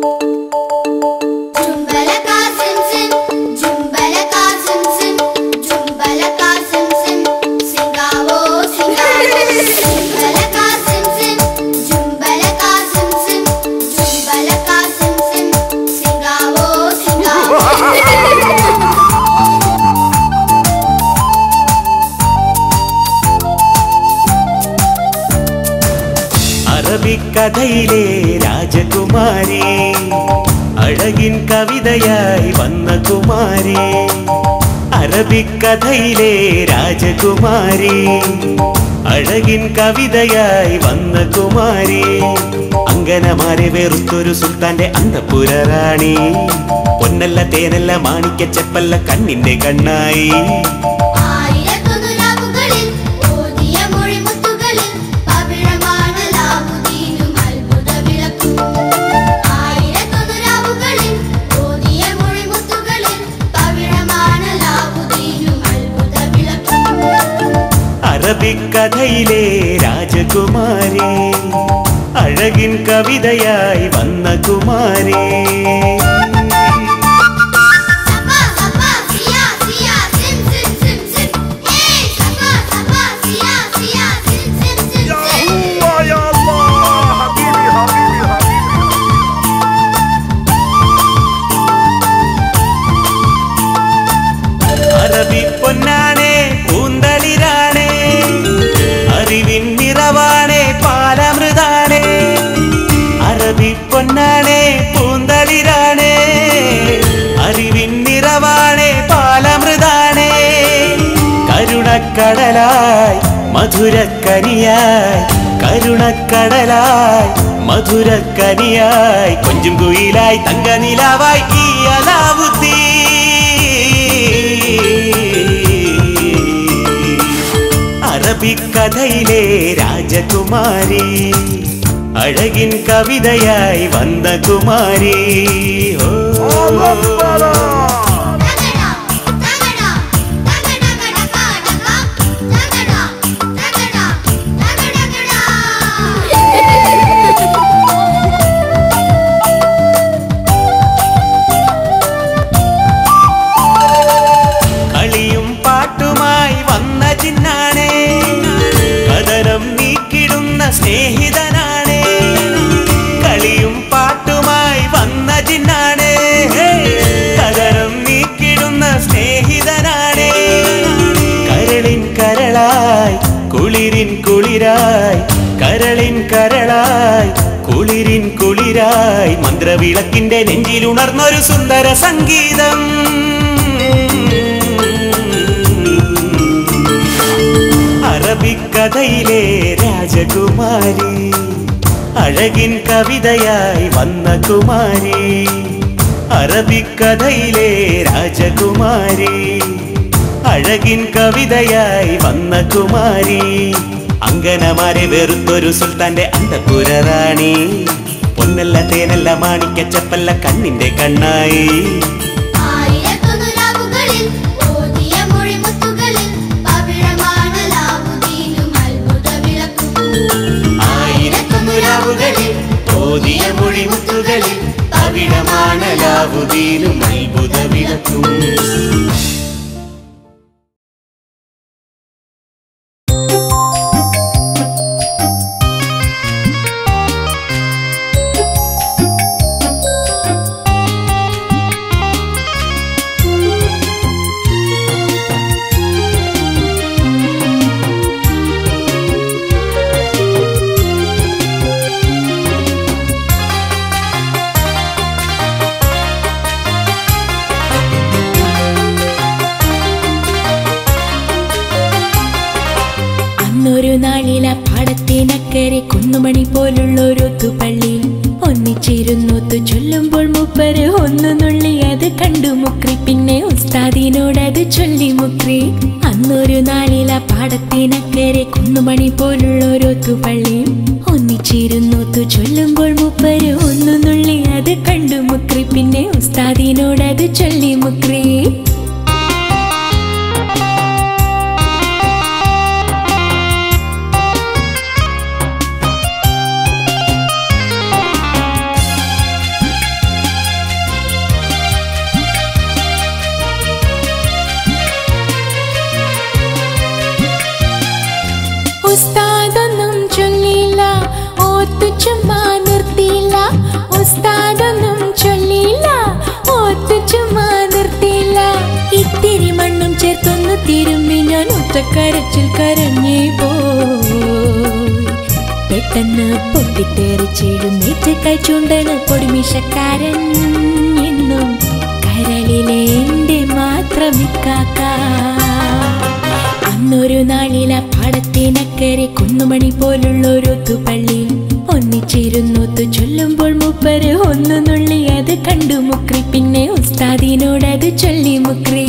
Música വിവാഹിതയായി വന്ന കുമാരി അറബിക്കഥയിലെ രാജകുമാരി അഴകിൻ കവിതയായി വന്ന കുമാരി അങ്കനമാരെ വെറുത്തൊരു സുൽത്താന്റെ അന്തപുര റാണി പൊന്നല്ല തേനല്ല മാണിക്ക ചെപ്പല്ല കണ്ണിന്റെ കണ്ണായി. കഥയിലെ രാജകുമാരി അഴകിൻ കവിതയായി വന്ന കുമാരേ. மதுர கனியாய் கொஞ்சம் குயிலாய் தங்க நிலாவாய் கீயலாவுத்தி அரபிக் கதையிலே ராஜகுமாரி அழகின் கவிதையாய் வந்த குமாரி. ஓ. സംഗീതം അറബിക്കഥയിലെ രാജകുമാരി അഴകിൻ കവിതയായി വന്ന കുമാരി അറബിക്കഥയിലെ രാജകുമാരി അഴകിൻ കവിതയായി വന്ന കുമാരി അങ്കനമാരെ വെറുത്തൊരു സുൽത്താന്റെ അന്തപുര റാണി പൊന്നല്ല തേനല്ല മാണിക്ക ചെപ്പല്ല കണ്ണിന്റെ കണ്ണായി. ഓതിയ അത്ഭുത വിളക്കും ഒറ്റക്കരച്ചിൽ കരഞ്ഞേ പോയി. പെട്ടെന്ന് പൊട്ടിത്തെറിച്ചെഴുന്നേറ്റ് കൈ ചൂണ്ടന് പൊടിമിഷക്കാരൻ എന്നും കരളിലെ എന്റെ മാത്രം അന്നൊരു നാളിൽ ആ പാടത്തിനക്കരെ കുന്നുമണി പോലുള്ള പോലുള്ളൊരു പള്ളി ഒന്നിച്ചിരുന്നു. ചൊല്ലുമ്പോൾ മുപ്പര് ഒന്നു നുള്ളി അത് കണ്ടു. മുക്രി പിന്നെ ഉസ്താദിനോടത് ചൊല്ലി. മുക്രി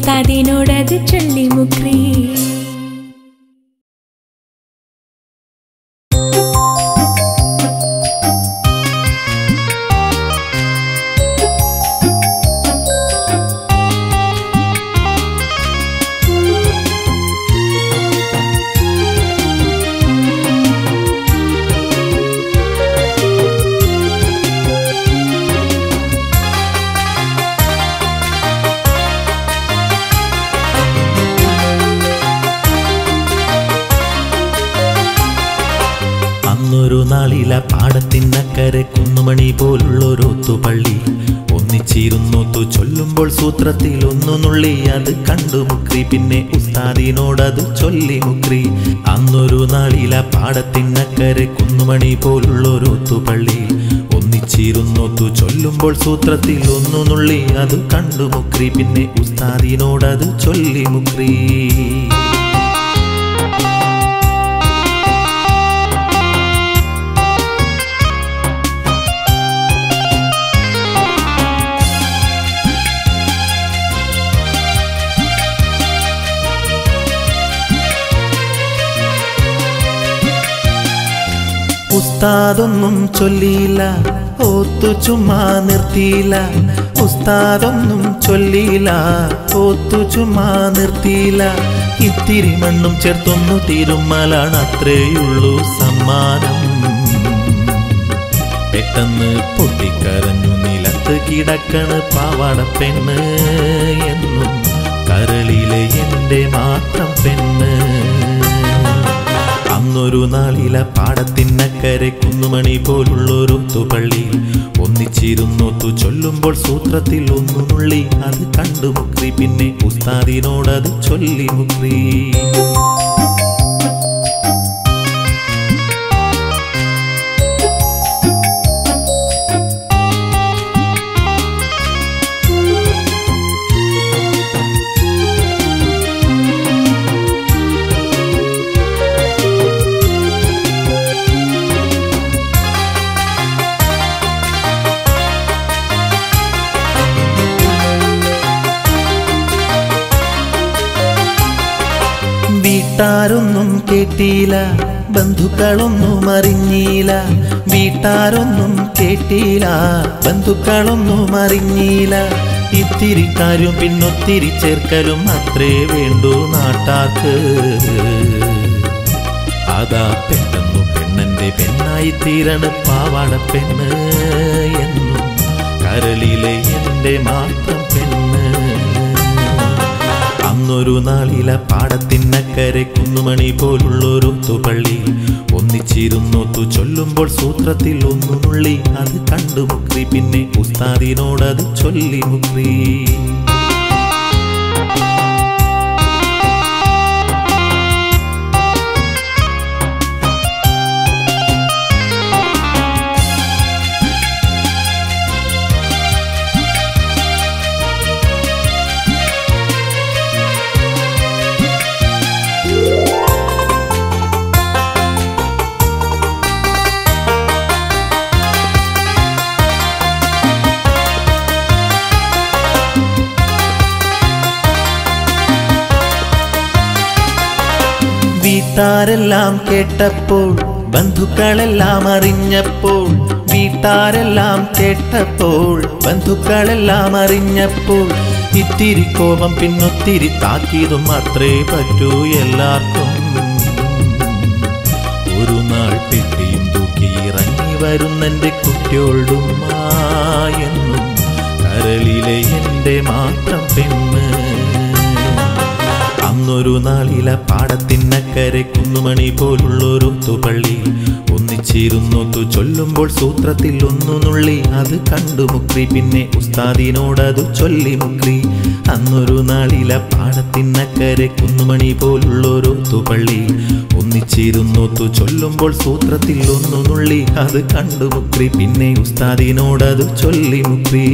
ഉസ്താദിനോടത് ചൊല്ലി സൂത്രത്തിൽ ഒന്നു നുള്ളി അത് കണ്ടു മുക്രി. പിന്നെ ഉസ്താദിനോടത് ചൊല്ലി മുക്രി. ഉസ്താദൊന്നും ചൊല്ലിയില്ല ഓത്തു ചുമ്മാ നിർത്തിയില്ല. ഉസ്താദൊന്നും ചൊല്ലിയില്ല ഓത്തു ചുമ്മാ നിർത്തിയില്ല. ഇത്തിരി മണ്ണും ചേർത്തൊന്നു തീരുമാലാണ് അത്രേയുള്ളൂ സമ്മാനം. പെട്ടെന്ന് പൊട്ടിക്കരഞ്ഞു നിലത്ത് കിടക്കണ് പാവാട പെണ്ണ് എന്നും കരളിലെ എന്റെ മാത്രം പെണ്ണ്. അന്നൊരു നാളില പാടത്തിനക്കരെ കുന്നുമണി പോലുള്ളൊരു പള്ളി ഒന്നിച്ചിരുന്നൊത്തു ചൊല്ലുമ്പോൾ സൂത്രത്തിൽ ഒന്നു നുള്ളി. അത് കണ്ടു മുക്രി പിന്നെ ഉസ്താദിനോടത് ചൊല്ലി മുക്രി. വീട്ടാരൊന്നും കേട്ടില്ല ബന്ധുക്കളൊന്നും അറിഞ്ഞില്ല. വീട്ടാരൊന്നും കേട്ടില്ല ബന്ധുക്കളൊന്നും അറിഞ്ഞില്ല. ഇത്തിരി കാര്യം പിന്നൊത്തിരി ചേർക്കലും അത്രേ വേണ്ടു നാട്ടാക്ക്. അതാ പെട്ടെന്നു പെണ്ണന്റെ പെണ്ണായി തീരണ പാവാട പെണ്ണ് എന്നും കരളിലെ എന്റെ മാത്രം പെണ്ണ് അന്നൊരു നാളില പാടത്തിനക്കരെ കുന്നുമണി പോലുള്ളൊരു ഒന്നിച്ചിരുന്നു ഒന്നിച്ചിരുന്നൊത്തു ചൊല്ലുമ്പോൾ സൂത്രത്തിൽ ഒന്നു നുള്ളി. അത് കണ്ടു മുക്രി പിന്നെ ഉസ്താദിനോടത് ചൊല്ലി മുക്രി വീട്ടാരെല്ലാം കേട്ടപ്പോൾ ബന്ധുക്കളെല്ലാം അറിഞ്ഞപ്പോൾ വീട്ടാരെല്ലാം കേട്ടപ്പോൾ ബന്ധുക്കളെല്ലാം അറിഞ്ഞപ്പോൾ ഇത്തിരി കോപം പിന്നൊത്തിരി താക്കീതും അത്രേ പറ്റൂ എല്ലാവർക്കും ഒരു നാൾ പെട്ടിയും തൂക്കി ഇറങ്ങി വരുന്നെന്റെ കുട്ടിയോളും എന്നും കരളിലെ എന്റെ മാത്രം പെണ്ണ്. അന്നൊരു നാളില പാടത്തിനക്കരെ കുന്നുമണി പോലുള്ളൊരു പള്ളി ഒന്നിച്ചിരുന്നൊത്തു ചൊല്ലുമ്പോൾ സൂത്രത്തിൽ ഒന്നു നുള്ളി. അത് കണ്ടു മുക്രി പിന്നെ ഉസ്താദിനോടതു ചൊല്ലി മുക്രി. അന്നൊരു നാളില പാടത്തിനക്കരെ കുന്നുമണി പോലുള്ളൊരു പള്ളി ഒന്നിച്ചിരുന്നൊത്തു ചൊല്ലുമ്പോൾ സൂത്രത്തിൽ ഒന്നു നുള്ളി. അത് കണ്ടു മുക്രി പിന്നെ ഉസ്താദിനോടതു ചൊല്ലി മുക്രി.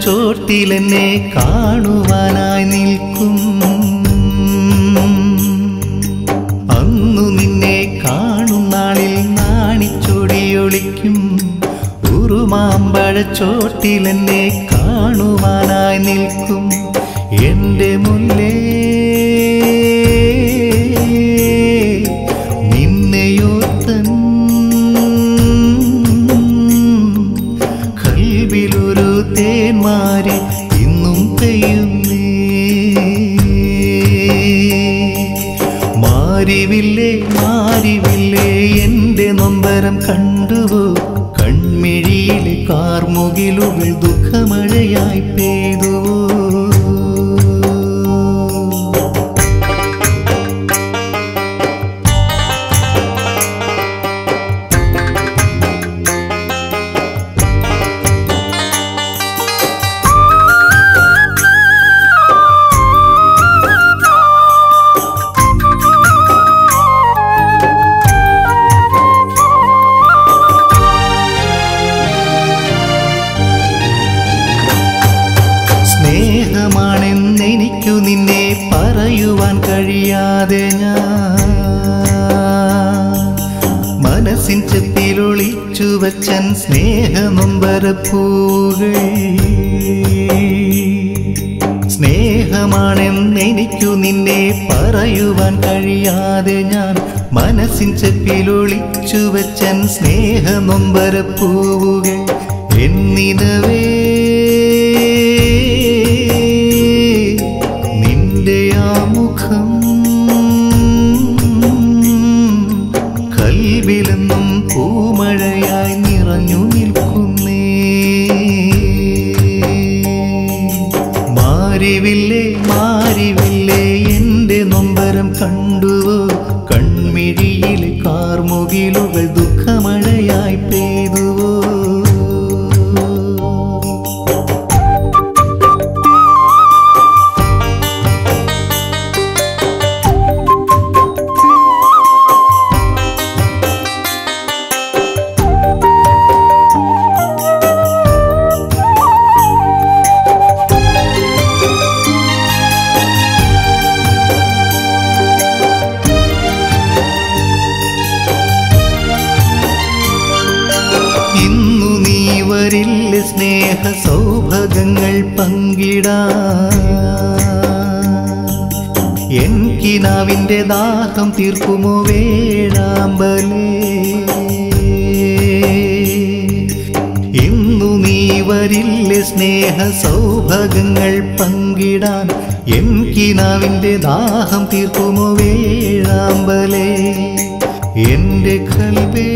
ചോട്ടിലെന്നെ കാണുവാനായി നിൽക്കും. അന്നു നിന്നെ കാണും നാളിൽ നാണിച്ചൊടിയൊളിക്കും. ഉറുമാമ്പഴ ചോട്ടിലെന്നെ കാണുവാനായി നിൽക്കും. എന്റെ മുല്ലേ സ്നേഹനൊമ്പരപ്പൂകൾ സ്നേഹമാണെന്നെനിക്കു നിന്നെ പറയുവാൻ കഴിയാതെ ഞാൻ മനസ്സിൻ ചെപ്പിലൊളിച്ചു വച്ചൻ സ്നേഹ എന്നിനവേ കണ്ടുവോ? കൺമിഴിയിൽ കാർമുകിലുകൾ ദുഃഖമഴയായി തീർക്കുമോ വേഴാമ്പലേ ഇന്നു നീ വരില്ല സ്നേഹ സൗഭാഗങ്ങൾ പങ്കിടാൻ? എൻ കിനാവിന്റെ ദാഹം തീർക്കുമോ വേഴാമ്പലേ എന്റെ കൽവേ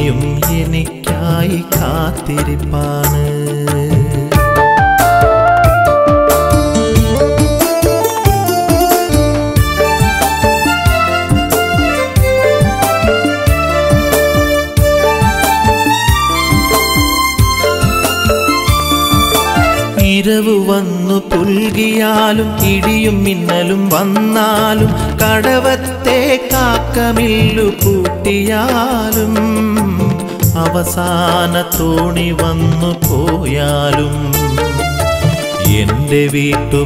ഇനിയും എനിക്കായി കാത്തിരിപ്പാണ്. വന്നു പുൽകിയാലും ഇടിയും മിന്നലും വന്നാലും കടവത്തെ കാക്കമില്ലു കൂട്ടിയാലും അവസാന തോണി വന്നു പോയാലും എന്റെ വീട്ടു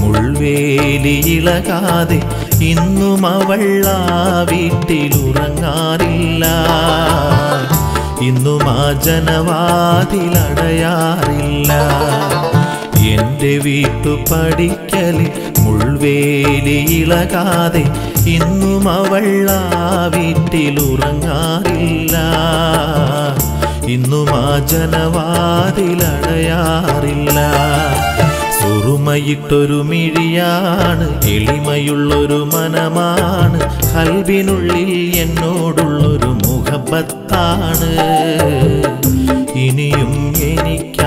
മുൾവേലി ഇളകാതെ ഇന്നും അവൾ ആ വീട്ടിലുറങ്ങാറില്ല. ഇന്നും ആ ജനവാതിലടയാറില്ല. എന്റെ വീട്ടു പഠിക്കലിൽ മുൾവേലി ഇളകാതെ ഇന്നും അവൾ ആ വീട്ടിലുറങ്ങാറില്ല ഇന്നും ആ ജനവാതിലടയാറില്ല സുറുമയിട്ടൊരു മിഴിയാണ് എളിമയുള്ളൊരു മനമാണ് കൽവിനുള്ളിൽ എന്നോടുള്ളൊരു മുഖബത്താണ് ഇനിയും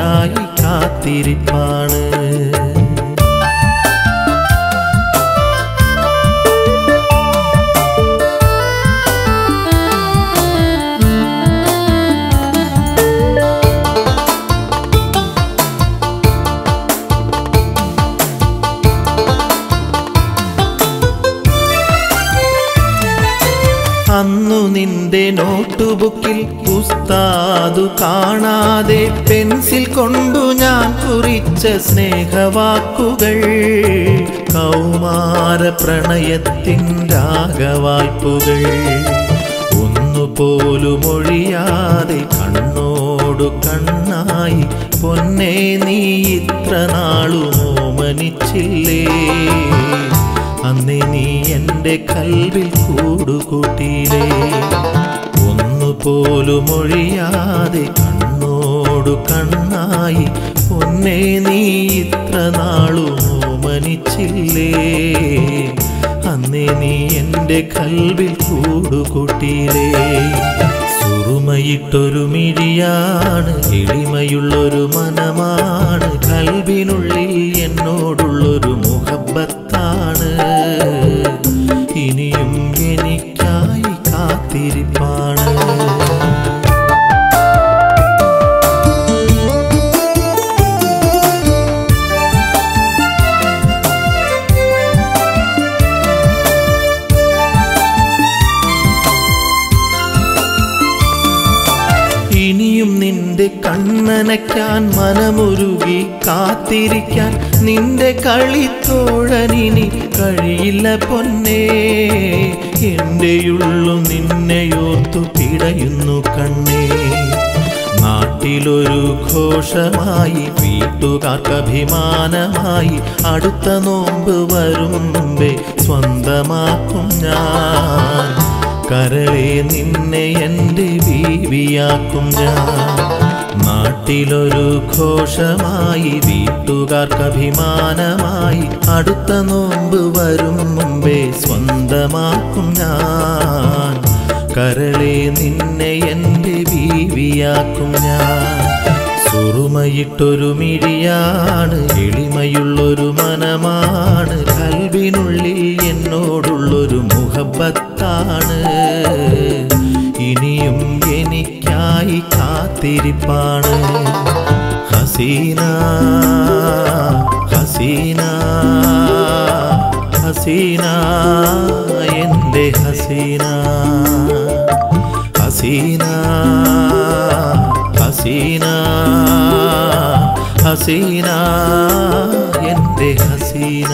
എനിക്കായി കാത്തിരിപ്പാണ്. കാണാതെ പെൻസിൽ കൊണ്ടു ഞാൻ കുറിച്ച സ്നേഹവാക്കുകൾ. കൗമാര പ്രണയത്തിൻ രാഗവായ്പുകൾ. ഒന്നുപോലും ഒഴിയാതെ കണ്ണോടു കണ്ണായി പൊന്നെ നീ ഇത്ര നാളുമോമനിച്ചില്ലേ അന്നേ നീ എന്റെ കൽവിൽ കൂടുകൂട്ടിയിലേ ഒന്നുപോലും ഒഴിയാതെ കണ്ണോടു കണ്ണായി. പൊന്നെ നീ ഇത്ര നാളും ഓമനിച്ചില്ലേ അന്നേ നീ എന്റെ കൽവിൽ കൂടുകൂട്ടിയിലേ സുറുമയിട്ടൊരു മിഴിയാണ് എളിമയുള്ളൊരു മനമാണ്. കൽവിനുള്ളിൽ എന്നോടുള്ളൊരു മുഹബത്താണ് ഇനിയും കണ്ണനയ്ക്കാൻ മനമുരുകി കാത്തിരിക്കാൻ നിന്റെ കളിത്തോഴനിനി കഴിയില്ല പൊന്നേ. എന്റെയുള്ളു നിന്നെയോർത്തു പിടയുന്നു കണ്ണേ. നാട്ടിലൊരു ഘോഷമായി വീട്ടുകാർക്കഭിമാനമായി അടുത്ത നോമ്പ് വരും മുമ്പേ സ്വന്തമാക്കും ഞാൻ. കരളെ നിന്നെ എന്റെ ബീവിയാക്കും ഞാൻ. നാട്ടിലൊരു ഘോഷമായി വീട്ടുകാർക്ക് അഭിമാനമായി അടുത്ത നോമ്പ് വരും മുമ്പേ സ്വന്തമാക്കും ഞാൻ. കരളെ നിന്നെ എന്റെ ബീവിയാക്കും ഞാൻ. സുറുമയിട്ടൊരു മിഴിയാണ് എളിമയുള്ളൊരു മനമാണ് കൽവിനുള്ളിൽ എന്നോടുള്ളൊരു മുഹബത്താണ്. ഇനിയും എനിക്കായി കാത്തിരിപ്പാണ്. ഹസീന ഹസീന ഹസീന എന്റെ ഹസീന ഹസീന. ഹസീന ഹസീന എന്റെ ഹസീന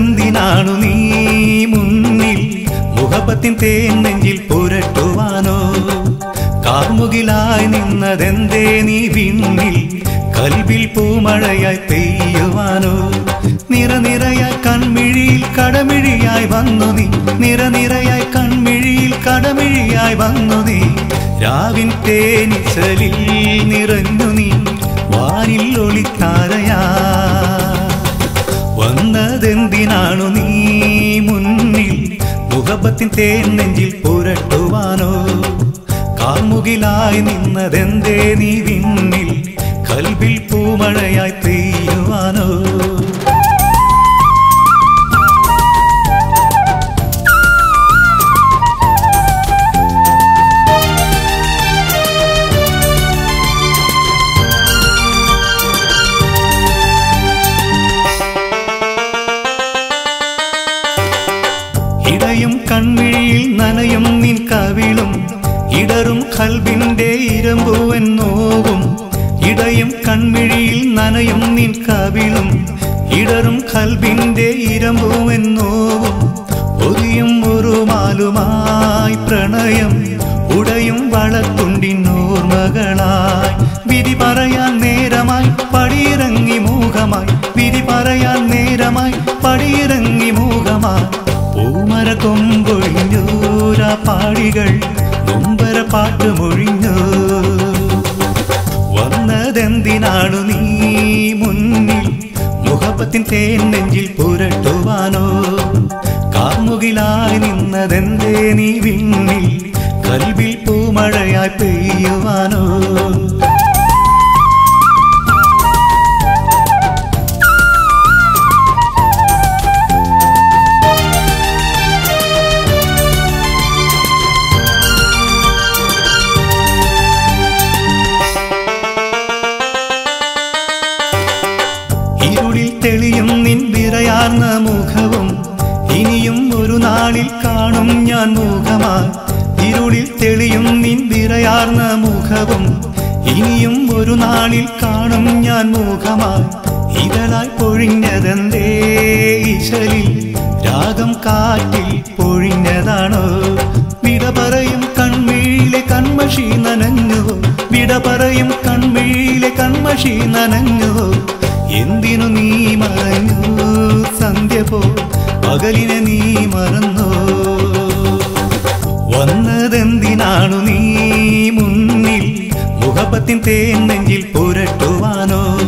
വന്നതെന്തിനാണു നീ മുന്നിൽ മുഖപ്പത്തിൻ തേൻ നെഞ്ചിൽ പുരട്ടുവാനോ? കാർമുകിലായി നിന്നതെന്തേ നീ പിന്നിൽ കൽവിൽ പൂമഴയായി പെയ്യുവാനോ? നിറനിറയായി കൺമിഴിയിൽ കടമിഴിയായി വന്നു നീ. നിറനിറയായി കൺമിഴിയിൽ കടമിഴിയായി വന്നു നീ. രാവിൻ തേനിച്ചലിൽ നിറഞ്ഞു നീ. വാനിൽ ഒളിത്താരയാ. വന്നതെന്തിനാണു നീ മുന്നിൽ? മുഖപത്തിൻ തേൻ നെഞ്ചിൽ പുരട്ടുവാനോ? കാമുകിലായി നിന്നതെന്തേ നീ വിണ്ണിൽ? കൽവിൽ പൂമഴയായി പെയ്യുവാനോ? ഇടറും ഇരമ്പുമെന്നോവും പൊതിയും നോവും ഒരു മാലുമായി പ്രണയം ഉടയും വളത്തുണ്ടിനോർമകളായി വിധി പറയാൻ നേരമായി പടിയിറങ്ങി മൂകമായി. വിധി പറയാൻ നേരമായി പടിയിറങ്ങി മൂകമായി. പൂമര കൊമ്പൊഴിഞ്ഞൂര പാടികൾ നൊമ്പര പാട്ടുമൊഴിഞ്ഞു വന്നതെന്തിനാണു നീ മുഖപ്പത്തിൻ തേൻ നെഞ്ചിൽ പുരട്ടുവാനോ? കാർമുകിലായി നിന്നതെന്തേ നീ വിണ്ണിൽ കൽവിൽ പൂമഴയായി പെയ്യുവാനോ? നാളിൽ കാണും ഞാൻ മുഖമായി. ഇതളായി പൊഴിഞ്ഞതെന്തേ ഇശലിൽ രാഗം കാറ്റിൽ പൊഴിഞ്ഞതാണോ? വിട പറയും കൺമീഴിലെ കൺമഷി നനഞ്ഞുവോ വിട പറയും കൺമീഴിലെ കൺമഷി നനഞ്ഞുവോ എന്തിനു നീ മറഞ്ഞു? സന്ധ്യ പോ പകലിനെ നീ മറന്നോ. വന്നതെന്തിനാണു നീ മുഖപ്പത്തിൻ തേന്നെങ്കിൽ പുരട്ടുവാനോ?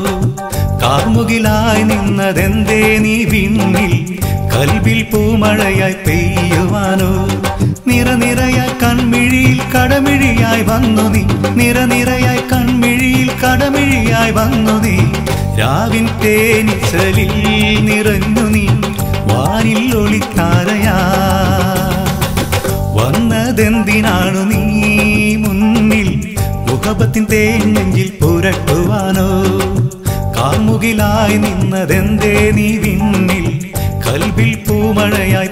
കാർമുകിലായി നിന്നതെന്തേ നീ വിണ്ണിൽ കൽവിൽ പൂമഴയായി പെയ്യുവാനോ? നിറനിറയായി കൺമിഴിയിൽ കടമിഴിയായി വന്നു നീ. നിറനിറയായി കൺമിഴിയിൽ കടമിഴിയായി വന്നു നീ. രാവിൻ തേനിച്ചലിൽ നിറഞ്ഞു നീ. വാനിൽ ഒളിത്താരയാ. വന്നതെന്തിനാണു നീ മുഖപത്തിൻ തേഞ്ഞെങ്കിൽ പുരട്ടുവാനോ? കാർമുകിലായി നിന്നതെന്തേ നീ വിണ്ണിൽ? കൽവിൽ പൂമഴയായി